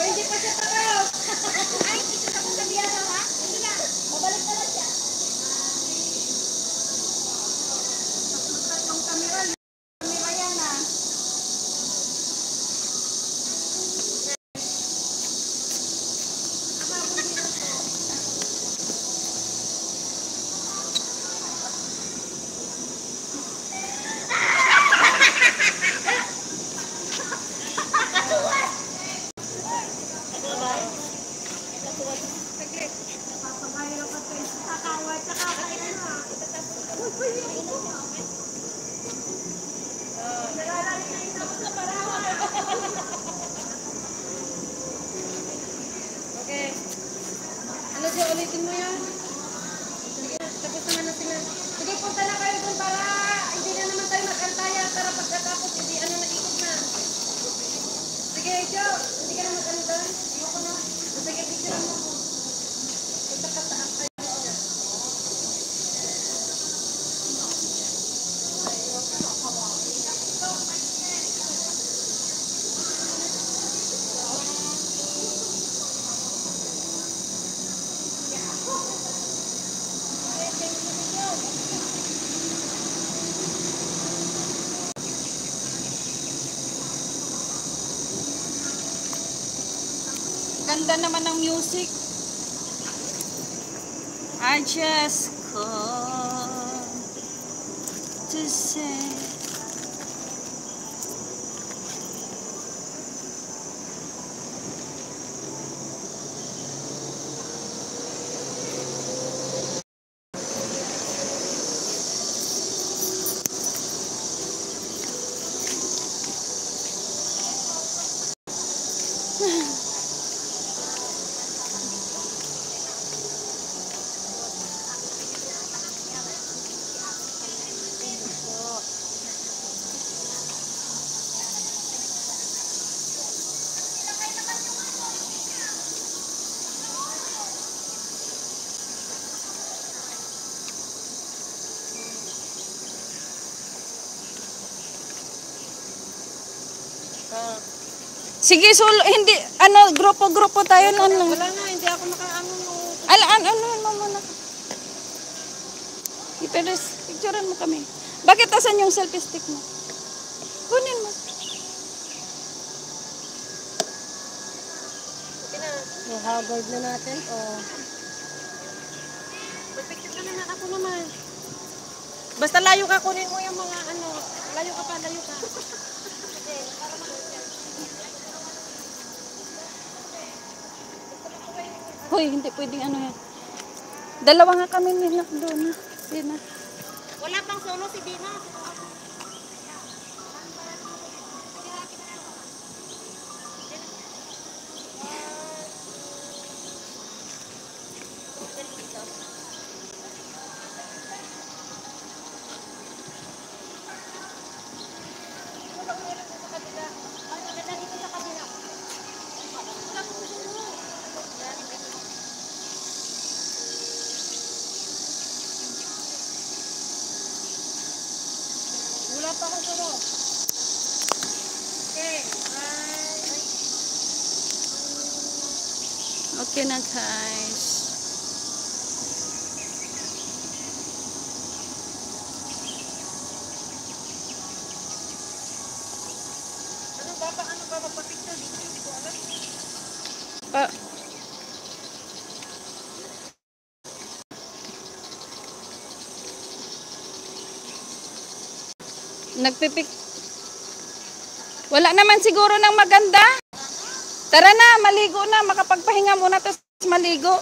Okay. Siya, ulitin mo yan? Sige, tapos naman na sila. Sige, punta na kayo dun para hindi na naman tayo magkantaya. Para pagkatapos, hindi ano na ikot na. Sige, Joe. Hindi ka na magkano doon? Ayoko na. Sige, picture mo Ganda naman ng music. I just call to say Sige, sul hindi ano grupo-grupo tayo noon lang. Wala na, hindi ako nakaano. Ala ano ano ano muna. Iperes, picturean mo kami. Bakit asan yung selfie stick mo? Kunin mo. I-hazard na natin. O. Pagpicture ka naman ako naman. Basta layo ka, kunin mo yung mga ano. Layo ka pa, layo ka. Hoy, hindi pwedeng ano yan. Dalawa nga kami nila doon. Na. Wala pang solo si Dina. Wala pa akong. Okay. Bye. Okay na guys. Ano ba pa? Ano ba magpa-picture dito? Hindi ko alam. Pa Nagpipik. Wala naman siguro ng maganda. Tara na, maligo na. Makapagpahinga muna tapos maligo.